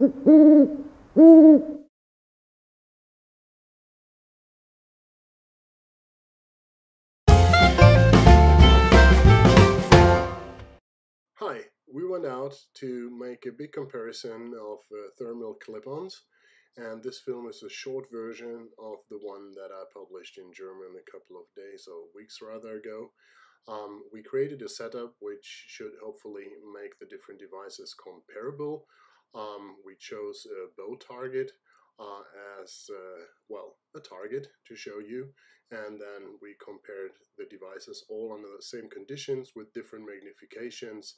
Hi, we went out to make a big comparison of uh, thermal clip-ons and this film is a short version of the one that I published in German a couple of days or weeks rather ago. Um, we created a setup which should hopefully make the different devices comparable. Um, we chose a bow target uh, as, uh, well, a target to show you and then we compared the devices all under the same conditions with different magnifications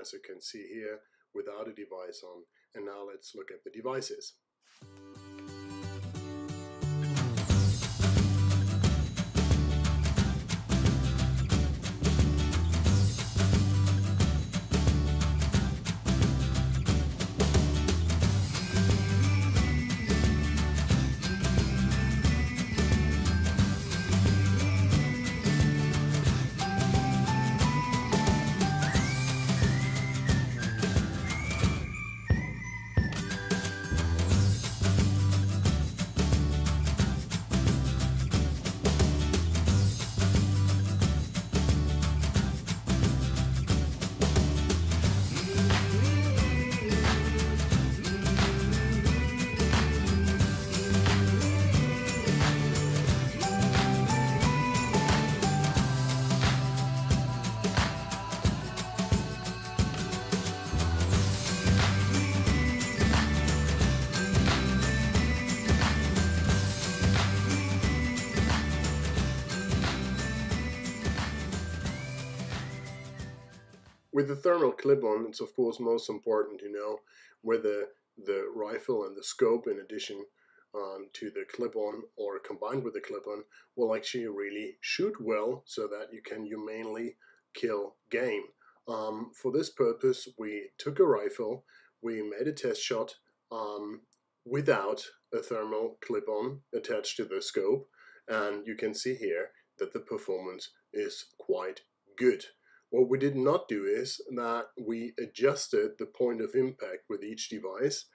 as you can see here without a device on and now let's look at the devices. With the thermal clip-on, it's of course most important to know whether the rifle and the scope, in addition um, to the clip-on or combined with the clip-on, will actually really shoot well so that you can humanely kill game. Um, for this purpose, we took a rifle, we made a test shot um, without a thermal clip-on attached to the scope, and you can see here that the performance is quite good. What we did not do is that we adjusted the point of impact with each device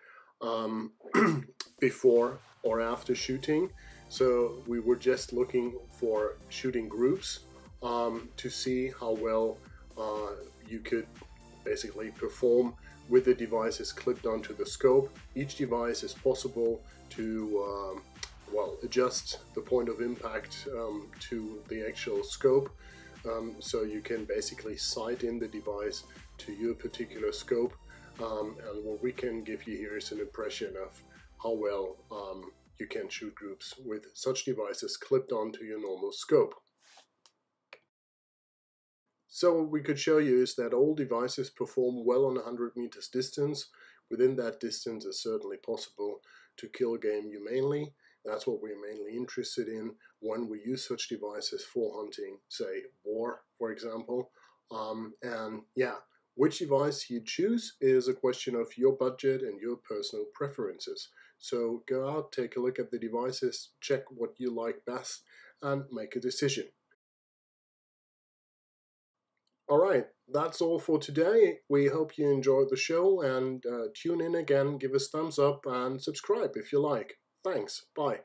um, before or after shooting. So we were just looking for shooting groups um, to see how well uh, you could basically perform with the devices clipped onto the scope. Each device is possible to um, well adjust the point of impact um, to the actual scope um, so you can basically sight in the device to your particular scope. Um, and what we can give you here is an impression of how well um, you can shoot groups with such devices clipped onto your normal scope. So what we could show you is that all devices perform well on 100 meters distance. Within that distance it's certainly possible to kill game humanely that's what we're mainly interested in when we use such devices for hunting, say boar, for example. Um, and yeah, which device you choose is a question of your budget and your personal preferences. So go out, take a look at the devices, check what you like best, and make a decision. Alright, that's all for today. We hope you enjoyed the show and uh, tune in again, give us thumbs up, and subscribe if you like. Thanks. Bye.